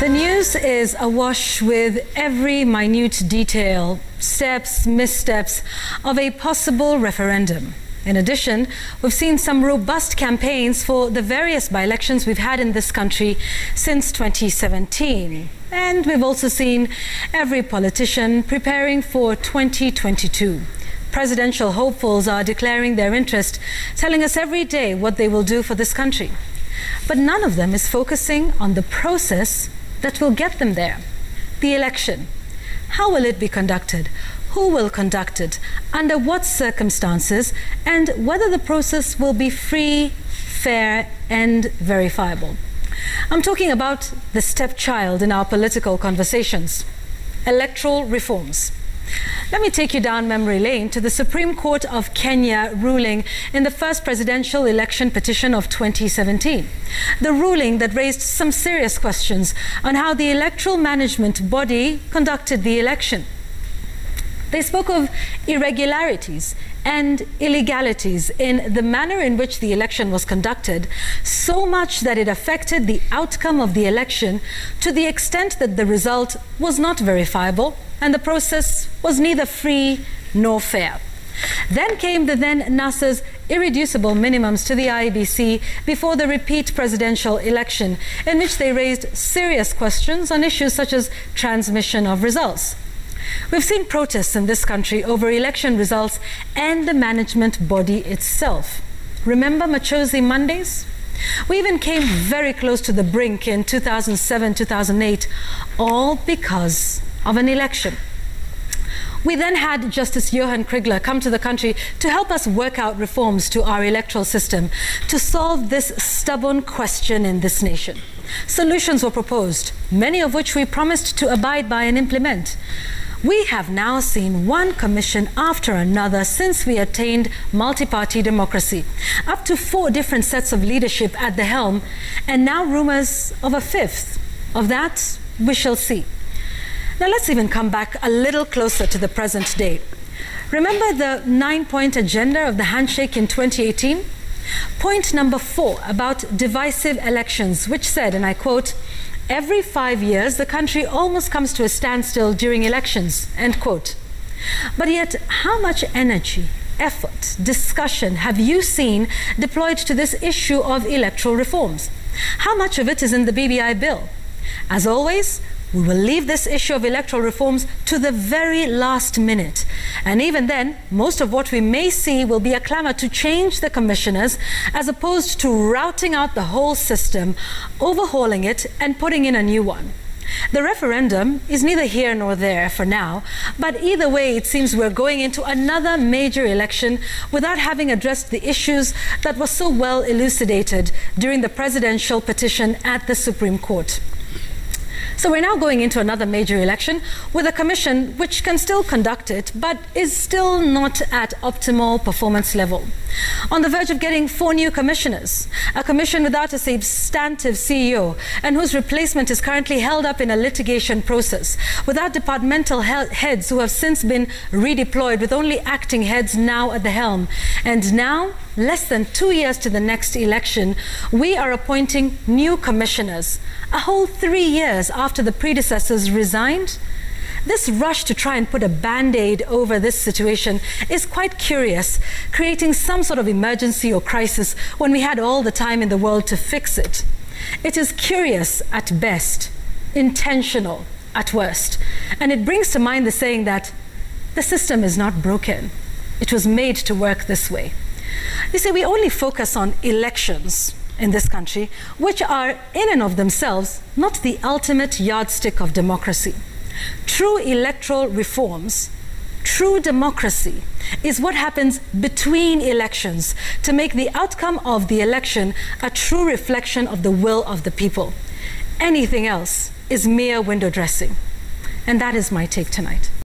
The news is awash with every minute detail, steps, missteps of a possible referendum. In addition, we've seen some robust campaigns for the various by elections we've had in this country since 2017. And we've also seen every politician preparing for 2022. Presidential hopefuls are declaring their interest, telling us every day what they will do for this country. But none of them is focusing on the process that will get them there the election. How will it be conducted? Who will conduct it? Under what circumstances? And whether the process will be free, fair, and verifiable. I'm talking about the stepchild in our political conversations electoral reforms. Let me take you down memory lane to the Supreme Court of Kenya ruling in the first presidential election petition of 2017. The ruling that raised some serious questions on how the electoral management body conducted the election. They spoke of irregularities and illegalities in the manner in which the election was conducted, so much that it affected the outcome of the election to the extent that the result was not verifiable and the process was neither free nor fair. Then came the then NASA's irreducible minimums to the IEBC before the repeat presidential election, in which they raised serious questions on issues such as transmission of results. We've seen protests in this country over election results and the management body itself. Remember Machozi Mondays? We even came very close to the brink in 2007 2008, all because of an election. We then had Justice Johan Kriegler come to the country to help us work out reforms to our electoral system to solve this stubborn question in this nation. Solutions were proposed, many of which we promised to abide by and implement. We have now seen one commission after another since we attained multi party democracy, up to four different sets of leadership at the helm, and now rumors of a fifth. Of that, we shall see. Now let's even come back a little closer to the present day. Remember the nine point agenda of the handshake in 2018? Point number four about divisive elections, which said, and I quote, Every five years, the country almost comes to a standstill during elections. End quote. But yet, how much energy, effort, discussion have you seen deployed to this issue of electoral reforms? How much of it is in the BBI bill? As always, we will leave this issue of electoral reforms to the very last minute. And even then, most of what we may see will be a clamor to change the commissioners as opposed to routing out the whole system, overhauling it, and putting in a new one. The referendum is neither here nor there for now, but either way, it seems we're going into another major election without having addressed the issues that were so well elucidated during the presidential petition at the Supreme Court. So we're now going into another major election with a commission which can still conduct it, but is still not at optimal performance level. On the verge of getting four new commissioners, a commission without a substantive CEO, and whose replacement is currently held up in a litigation process, without departmental he heads who have since been redeployed, with only acting heads now at the helm. And now, less than two years to the next election, we are appointing new commissioners, a whole three years after the predecessors resigned. This rush to try and put a band aid over this situation is quite curious, creating some sort of emergency or crisis when we had all the time in the world to fix it. It is curious at best, intentional at worst, and it brings to mind the saying that the system is not broken, it was made to work this way. You see, we only focus on elections in this country, which are in and of themselves not the ultimate yardstick of democracy. True electoral reforms, true democracy, is what happens between elections to make the outcome of the election a true reflection of the will of the people. Anything else is mere window dressing. And that is my take tonight.